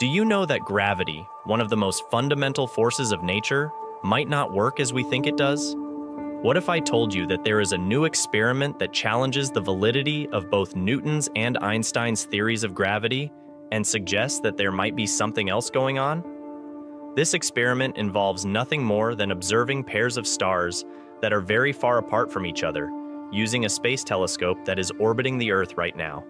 Do you know that gravity, one of the most fundamental forces of nature, might not work as we think it does? What if I told you that there is a new experiment that challenges the validity of both Newton's and Einstein's theories of gravity and suggests that there might be something else going on? This experiment involves nothing more than observing pairs of stars that are very far apart from each other using a space telescope that is orbiting the Earth right now.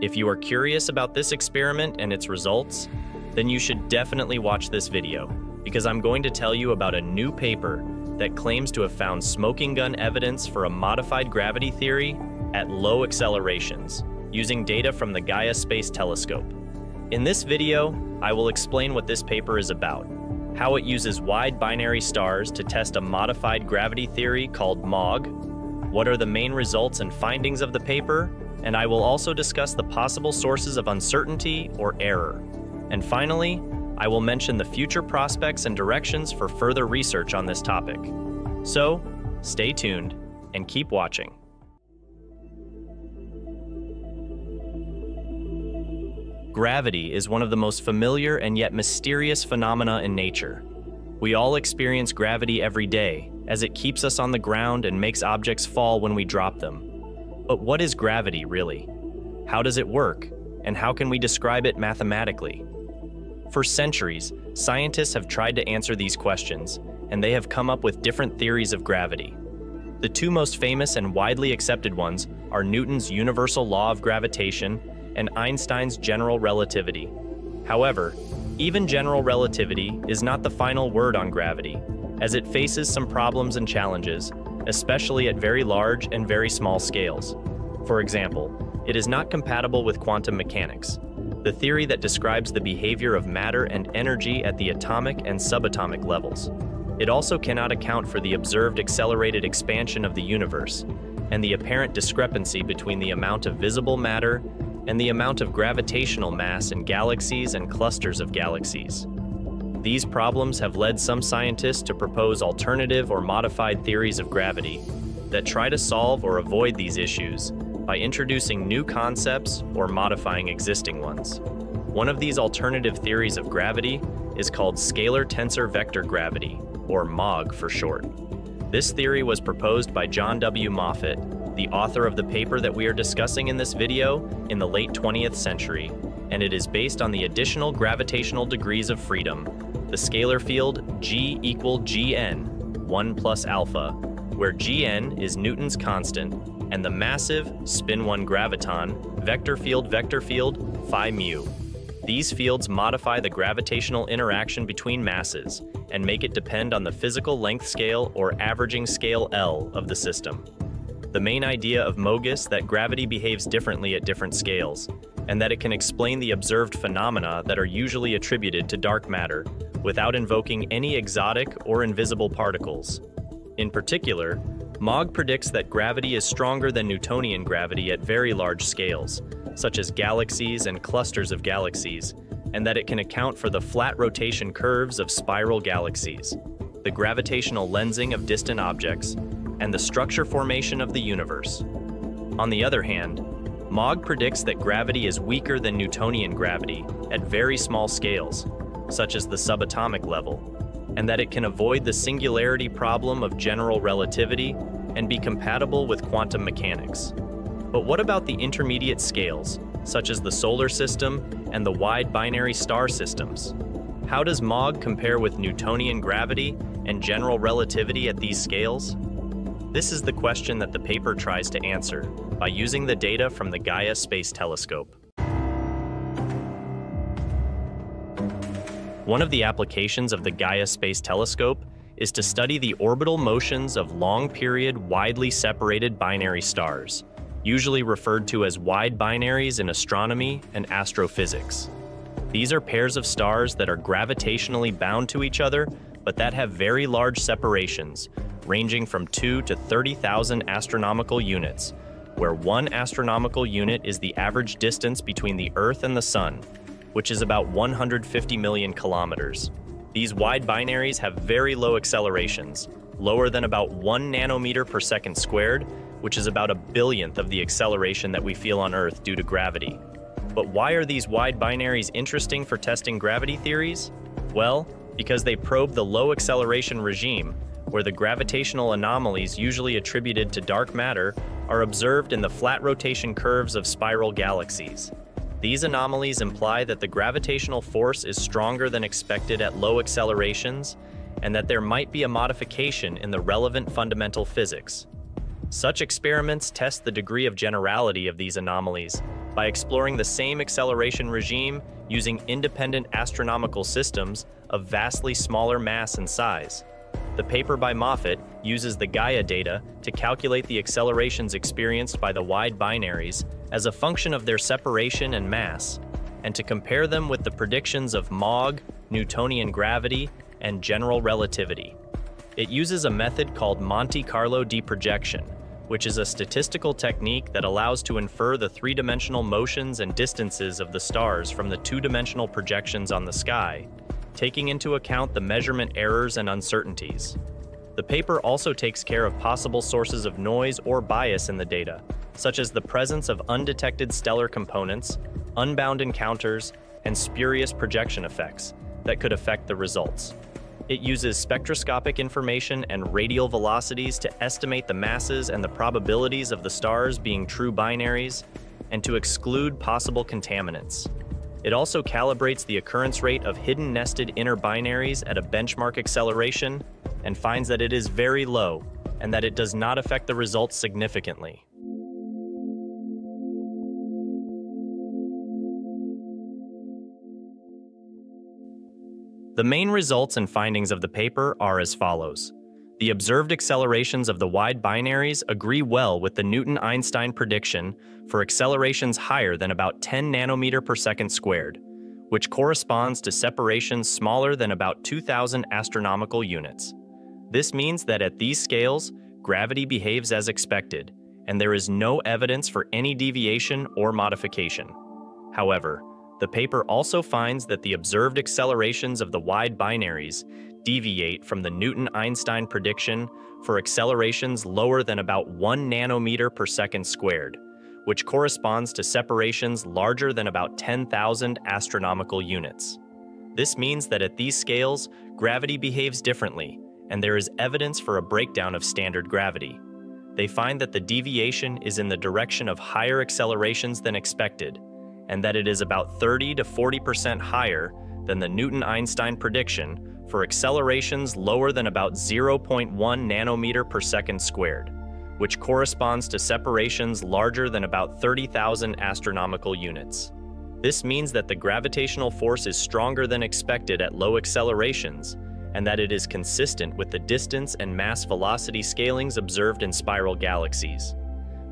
If you are curious about this experiment and its results, then you should definitely watch this video, because I'm going to tell you about a new paper that claims to have found smoking gun evidence for a modified gravity theory at low accelerations, using data from the Gaia Space Telescope. In this video, I will explain what this paper is about, how it uses wide binary stars to test a modified gravity theory called MOG, what are the main results and findings of the paper, and I will also discuss the possible sources of uncertainty or error. And finally, I will mention the future prospects and directions for further research on this topic. So, stay tuned and keep watching. Gravity is one of the most familiar and yet mysterious phenomena in nature. We all experience gravity every day, as it keeps us on the ground and makes objects fall when we drop them. But what is gravity really? How does it work? And how can we describe it mathematically? For centuries, scientists have tried to answer these questions, and they have come up with different theories of gravity. The two most famous and widely accepted ones are Newton's universal law of gravitation and Einstein's general relativity. However, even general relativity is not the final word on gravity, as it faces some problems and challenges, especially at very large and very small scales. For example, it is not compatible with quantum mechanics, the theory that describes the behavior of matter and energy at the atomic and subatomic levels. It also cannot account for the observed accelerated expansion of the universe and the apparent discrepancy between the amount of visible matter and the amount of gravitational mass in galaxies and clusters of galaxies. These problems have led some scientists to propose alternative or modified theories of gravity that try to solve or avoid these issues by introducing new concepts or modifying existing ones. One of these alternative theories of gravity is called scalar tensor vector gravity, or MOG for short. This theory was proposed by John W. Moffat, the author of the paper that we are discussing in this video, in the late 20th century, and it is based on the additional gravitational degrees of freedom the scalar field g equal gn, 1 plus alpha, where gn is Newton's constant, and the massive spin 1 graviton vector field vector field phi mu. These fields modify the gravitational interaction between masses and make it depend on the physical length scale or averaging scale L of the system. The main idea of MOG is that gravity behaves differently at different scales, and that it can explain the observed phenomena that are usually attributed to dark matter, without invoking any exotic or invisible particles. In particular, MOG predicts that gravity is stronger than Newtonian gravity at very large scales, such as galaxies and clusters of galaxies, and that it can account for the flat rotation curves of spiral galaxies, the gravitational lensing of distant objects, and the structure formation of the universe. On the other hand, MOG predicts that gravity is weaker than Newtonian gravity at very small scales, such as the subatomic level, and that it can avoid the singularity problem of general relativity and be compatible with quantum mechanics. But what about the intermediate scales, such as the solar system and the wide binary star systems? How does MOG compare with Newtonian gravity and general relativity at these scales? This is the question that the paper tries to answer by using the data from the Gaia Space Telescope. One of the applications of the Gaia Space Telescope is to study the orbital motions of long-period, widely separated binary stars, usually referred to as wide binaries in astronomy and astrophysics. These are pairs of stars that are gravitationally bound to each other, but that have very large separations, ranging from 2 to 30,000 astronomical units, where one astronomical unit is the average distance between the Earth and the Sun, which is about 150 million kilometers. These wide binaries have very low accelerations, lower than about 1 nanometer per second squared, which is about a billionth of the acceleration that we feel on Earth due to gravity. But why are these wide binaries interesting for testing gravity theories? Well, because they probe the low acceleration regime, where the gravitational anomalies usually attributed to dark matter are observed in the flat rotation curves of spiral galaxies. These anomalies imply that the gravitational force is stronger than expected at low accelerations, and that there might be a modification in the relevant fundamental physics. Such experiments test the degree of generality of these anomalies by exploring the same acceleration regime using independent astronomical systems of vastly smaller mass and size. The paper by Moffat uses the Gaia data to calculate the accelerations experienced by the wide binaries as a function of their separation and mass, and to compare them with the predictions of Mog, Newtonian gravity, and general relativity. It uses a method called Monte Carlo deprojection, which is a statistical technique that allows to infer the three-dimensional motions and distances of the stars from the two-dimensional projections on the sky, taking into account the measurement errors and uncertainties. The paper also takes care of possible sources of noise or bias in the data, such as the presence of undetected stellar components, unbound encounters, and spurious projection effects that could affect the results. It uses spectroscopic information and radial velocities to estimate the masses and the probabilities of the stars being true binaries, and to exclude possible contaminants. It also calibrates the occurrence rate of hidden nested inner binaries at a benchmark acceleration and finds that it is very low and that it does not affect the results significantly. The main results and findings of the paper are as follows. The observed accelerations of the wide binaries agree well with the Newton-Einstein prediction for accelerations higher than about 10 nanometer per second squared, which corresponds to separations smaller than about 2,000 astronomical units. This means that at these scales, gravity behaves as expected, and there is no evidence for any deviation or modification. However, the paper also finds that the observed accelerations of the wide binaries deviate from the Newton-Einstein prediction for accelerations lower than about 1 nanometer per second squared, which corresponds to separations larger than about 10,000 astronomical units. This means that at these scales, gravity behaves differently, and there is evidence for a breakdown of standard gravity. They find that the deviation is in the direction of higher accelerations than expected, and that it is about 30 to 40% higher than the Newton-Einstein prediction for accelerations lower than about 0.1 nanometer per second squared, which corresponds to separations larger than about 30,000 astronomical units. This means that the gravitational force is stronger than expected at low accelerations, and that it is consistent with the distance and mass velocity scalings observed in spiral galaxies.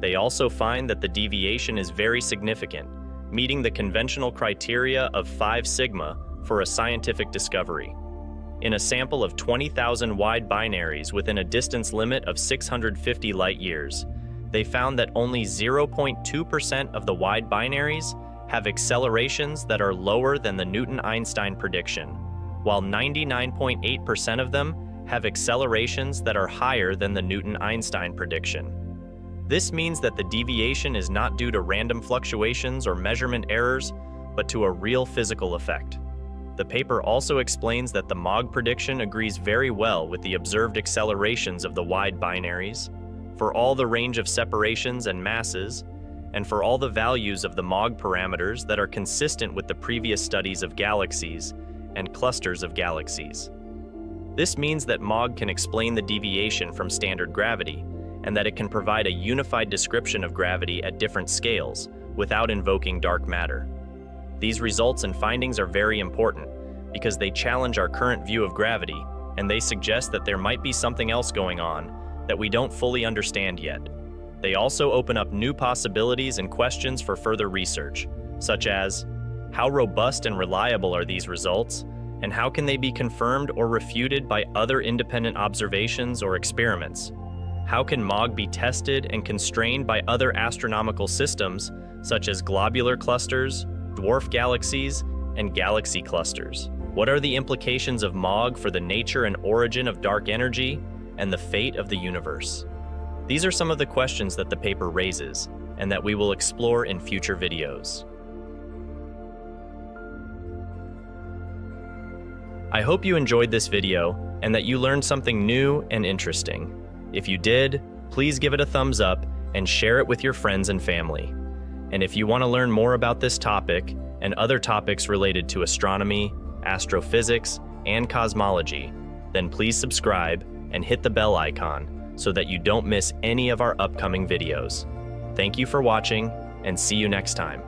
They also find that the deviation is very significant, meeting the conventional criteria of 5 sigma for a scientific discovery. In a sample of 20,000 wide binaries within a distance limit of 650 light years, they found that only 0.2% of the wide binaries have accelerations that are lower than the Newton-Einstein prediction, while 99.8% of them have accelerations that are higher than the Newton-Einstein prediction. This means that the deviation is not due to random fluctuations or measurement errors, but to a real physical effect. The paper also explains that the MOG prediction agrees very well with the observed accelerations of the wide binaries, for all the range of separations and masses, and for all the values of the MOG parameters that are consistent with the previous studies of galaxies and clusters of galaxies. This means that MOG can explain the deviation from standard gravity, and that it can provide a unified description of gravity at different scales without invoking dark matter. These results and findings are very important because they challenge our current view of gravity and they suggest that there might be something else going on that we don't fully understand yet. They also open up new possibilities and questions for further research, such as how robust and reliable are these results, and how can they be confirmed or refuted by other independent observations or experiments? How can MOG be tested and constrained by other astronomical systems, such as globular clusters, dwarf galaxies, and galaxy clusters. What are the implications of MOG for the nature and origin of dark energy and the fate of the universe? These are some of the questions that the paper raises and that we will explore in future videos. I hope you enjoyed this video and that you learned something new and interesting. If you did, please give it a thumbs up and share it with your friends and family. And if you want to learn more about this topic and other topics related to astronomy, astrophysics, and cosmology, then please subscribe and hit the bell icon so that you don't miss any of our upcoming videos. Thank you for watching and see you next time.